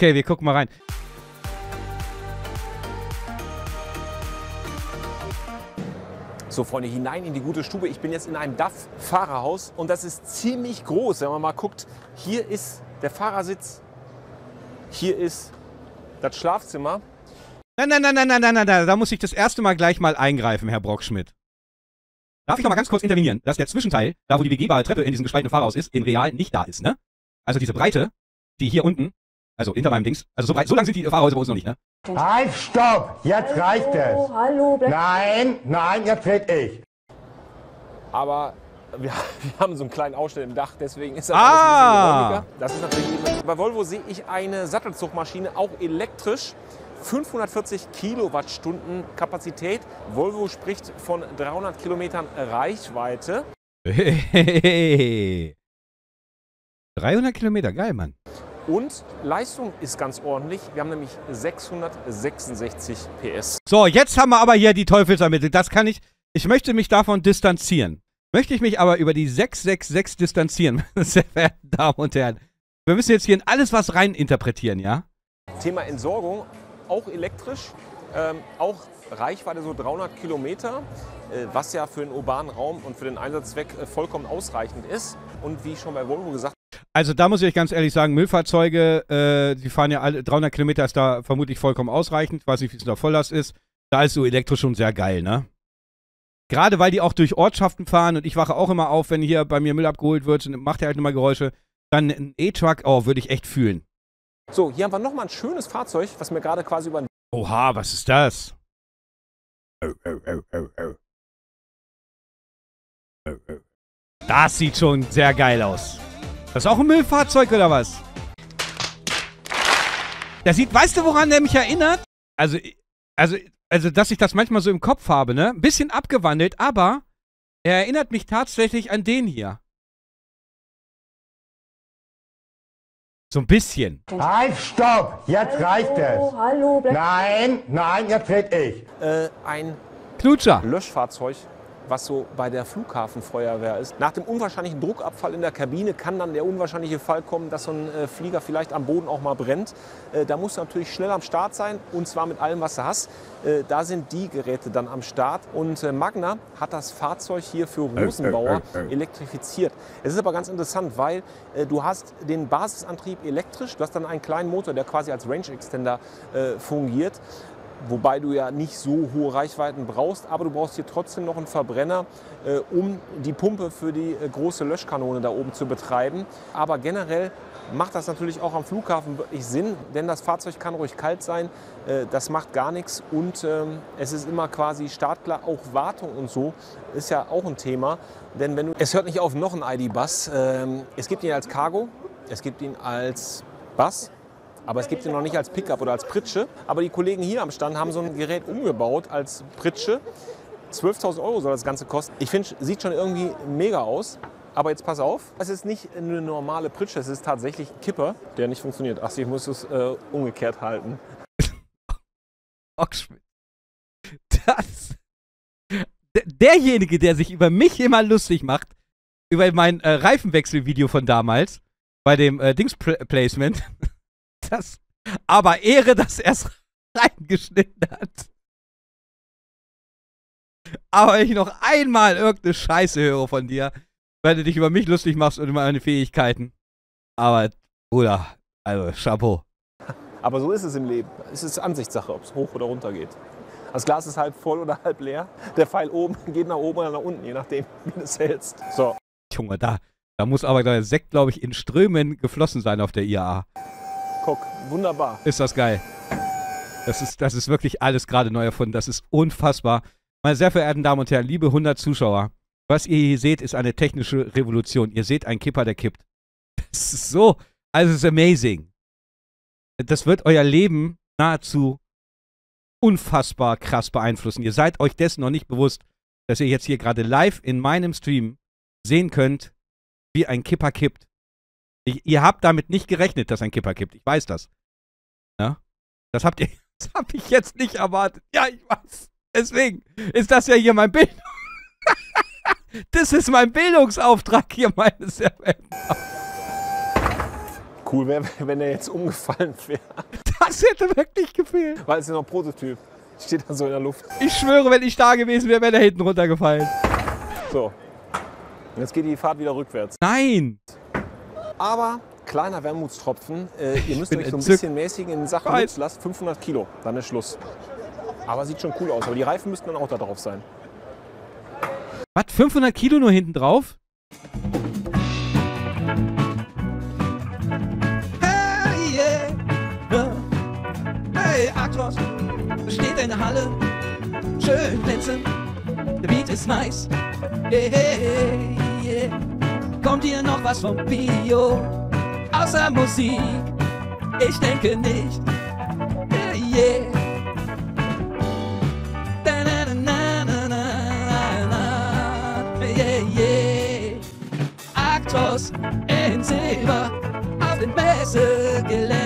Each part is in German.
Okay, wir gucken mal rein. So, Freunde, hinein in die gute Stube. Ich bin jetzt in einem DAF-Fahrerhaus und das ist ziemlich groß. Wenn man mal guckt, hier ist der Fahrersitz, hier ist das Schlafzimmer. Nein, nein, nein, nein, nein, nein, nein, nein, da muss ich das erste Mal gleich mal eingreifen, Herr Brockschmidt. Darf ich noch mal ganz kurz intervenieren, dass der Zwischenteil, da wo die begehbare Treppe in diesem gespaltenen Fahrhaus ist, in real nicht da ist, ne? Also diese Breite, die hier unten, also hinter meinem Dings, also so breit, so lang sind die Fahrhäuser bei uns noch nicht, ne? Halt, stopp! Jetzt reicht es! Hallo, hallo, bleib Nein, nein, jetzt red ich. Aber wir, wir haben so einen kleinen Ausschnitt im Dach, deswegen ist das Ah. alles ein bisschen. Das ist natürlich bei Volvo sehe ich eine Sattelzugmaschine, auch elektrisch. 540 Kilowattstunden Kapazität. Volvo spricht von 300 Kilometern Reichweite. 300 Kilometer, geil, Mann. Und Leistung ist ganz ordentlich. Wir haben nämlich 666 PS. So, jetzt haben wir aber hier die Teufelsermittel. Das kann ich, ich möchte mich davon distanzieren. Möchte ich mich aber über die 666 distanzieren, meine sehr verehrten Damen und Herren. Wir müssen jetzt hier in alles was rein interpretieren, ja? Thema Entsorgung, auch elektrisch, ähm, auch Reichweite so 300 Kilometer, äh, was ja für den urbanen Raum und für den Einsatzzweck äh, vollkommen ausreichend ist. Und wie ich schon bei Volvo gesagt Also da muss ich euch ganz ehrlich sagen, Müllfahrzeuge, äh, die fahren ja alle, 300 Kilometer ist da vermutlich vollkommen ausreichend. Weiß nicht, wie es in der Volllast ist. Da ist so elektrisch schon sehr geil, ne? Gerade weil die auch durch Ortschaften fahren und ich wache auch immer auf, wenn hier bei mir Müll abgeholt wird und macht er halt immer Geräusche. Dann ein E-Truck, oh, würde ich echt fühlen. So, hier haben wir nochmal ein schönes Fahrzeug, was mir gerade quasi über Oha, was ist das? Das sieht schon sehr geil aus. Das ist auch ein Müllfahrzeug oder was? Der sieht, weißt du, woran der mich erinnert? Also, also, also, dass ich das manchmal so im Kopf habe, ne? Ein bisschen abgewandelt, aber er erinnert mich tatsächlich an den hier. So ein bisschen. Halt, stopp! Jetzt reicht Hallo, es. hallo, bleib Nein, nein, jetzt red ich. äh, ein Knutscher. Löschfahrzeug, was so bei der Flughafenfeuerwehr ist. Nach dem unwahrscheinlichen Druckabfall in der Kabine kann dann der unwahrscheinliche Fall kommen, dass so ein äh, Flieger vielleicht am Boden auch mal brennt. Äh, da musst du natürlich schnell am Start sein und zwar mit allem, was du hast. Äh, da sind die Geräte dann am Start und Magna hat das Fahrzeug hier für Rosenbauer elektrifiziert. Es ist aber ganz interessant, weil du hast den Basisantrieb elektrisch, du hast dann einen kleinen Motor, der quasi als Range Extender fungiert. Wobei du ja nicht so hohe Reichweiten brauchst, aber du brauchst hier trotzdem noch einen Verbrenner, äh, um die Pumpe für die äh, große Löschkanone da oben zu betreiben. Aber generell macht das natürlich auch am Flughafen wirklich Sinn, denn das Fahrzeug kann ruhig kalt sein, äh, das macht gar nichts und ähm, es ist immer quasi startklar. Auch Wartung und so ist ja auch ein Thema, denn wenn du, es hört nicht auf, noch ein ID-Bus. Ähm, es gibt ihn als Cargo, es gibt ihn als Bus, aber es gibt ihn noch nicht als Pickup oder als Pritsche. Aber die Kollegen hier am Stand haben so ein Gerät umgebaut als Pritsche. 12.000 Euro soll das Ganze kosten. Ich finde, sieht schon irgendwie mega aus. Aber jetzt pass auf, es ist nicht eine normale Pritsche, es ist tatsächlich ein Kipper, der nicht funktioniert. Ach, ich muss es äh, umgekehrt halten. Das. Derjenige, der sich über mich immer lustig macht, über mein äh, Reifenwechselvideo von damals, bei dem äh, Dings-Placement, das. Aber Ehre, dass er es reingeschnitten hat. Aber wenn ich noch einmal irgendeine Scheiße höre von dir, weil du dich über mich lustig machst und über meine Fähigkeiten. Aber, Bruder, also, Chapeau. Aber so ist es im Leben. Es ist Ansichtssache, ob es hoch oder runter geht. Das Glas ist halb voll oder halb leer. Der Pfeil oben geht nach oben oder nach unten, je nachdem, wie du es hältst. So, Junge, da, da muss aber der Sekt, glaube ich, in Strömen geflossen sein auf der IAA. Guck, wunderbar. Ist das geil. Das ist, das ist wirklich alles gerade neu erfunden. Das ist unfassbar. Meine sehr verehrten Damen und Herren, liebe 100 Zuschauer, was ihr hier seht, ist eine technische Revolution. Ihr seht einen Kipper, der kippt. Das ist so, also es ist amazing. Das wird euer Leben nahezu unfassbar krass beeinflussen. Ihr seid euch dessen noch nicht bewusst, dass ihr jetzt hier gerade live in meinem Stream sehen könnt, wie ein Kipper kippt. Ich, ihr habt damit nicht gerechnet, dass ein Kipper kippt. Ich weiß das. Ja? Das habt ihr, das hab ich jetzt nicht erwartet. Ja, ich weiß. Deswegen ist das ja hier mein Bild. das ist mein Bildungsauftrag hier, meine sehr verehrten Cool wäre, wenn er jetzt umgefallen wäre. Das hätte wirklich gefehlt. Weil es ist ja noch ein Prototyp. Steht da so in der Luft. Ich schwöre, wenn ich da gewesen wäre, wäre der hinten runtergefallen. So. Und jetzt geht die Fahrt wieder rückwärts. Nein. Aber kleiner Wermutstropfen. Äh, ihr müsst euch so ein entzückt. bisschen mäßigen in Sachen. Nutzlast. 500 Kilo. Dann ist Schluss. Aber sieht schon cool aus. Aber die Reifen müssten dann auch da drauf sein. Was? 500 Kilo nur hinten drauf? Hey, yeah. Hey, Actros, steht in der Halle, schön glänzend, der Beat ist nice. Hey, hey, yeah. Kommt hier noch was vom Video, außer Musik? Ich denke nicht. Yeah. Yeah, in Silber auf dem Messegelände.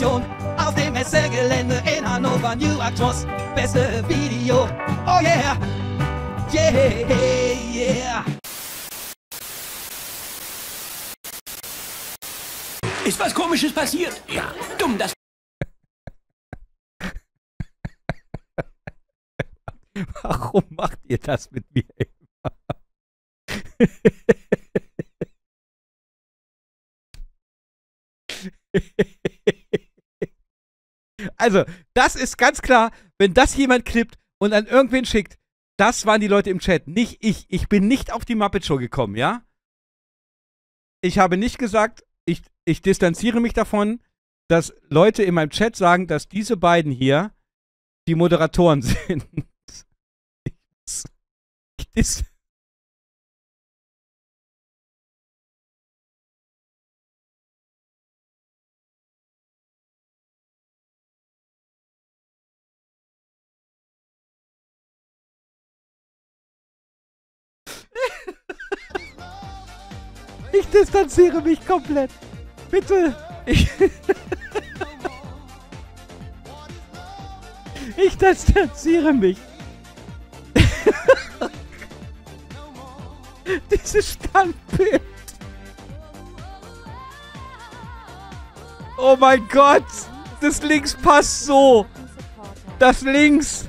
Information auf dem Messegelände in Hannover. New Actros, beste Video. Oh yeah, yeah, yeah. Ist was Komisches passiert? Ja, dumm, das Warum macht ihr das mit mir immer? Also, das ist ganz klar, wenn das jemand klippt und an irgendwen schickt, das waren die Leute im Chat, nicht ich. Ich bin nicht auf die Muppet Show gekommen, ja? Ich habe nicht gesagt, ich, ich distanziere mich davon, dass Leute in meinem Chat sagen, dass diese beiden hier die Moderatoren sind. Ich dis Ich distanziere mich komplett. Bitte. Ich, ich distanziere mich. Dieses Standbild. Oh mein Gott. Das links passt so. Das links.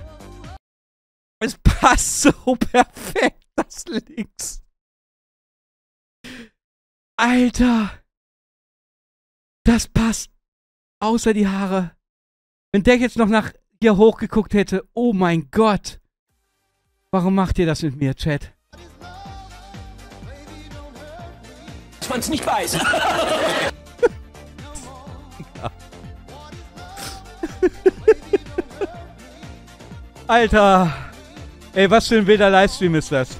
Es passt so perfekt. Das links. Alter. Das passt. Außer die Haare. Wenn der jetzt noch nach hier hochgeguckt hätte. Oh mein Gott. Warum macht ihr das mit mir, Chat? dass man's nicht weiß. Alter. Ey, was für ein wilder Livestream ist das?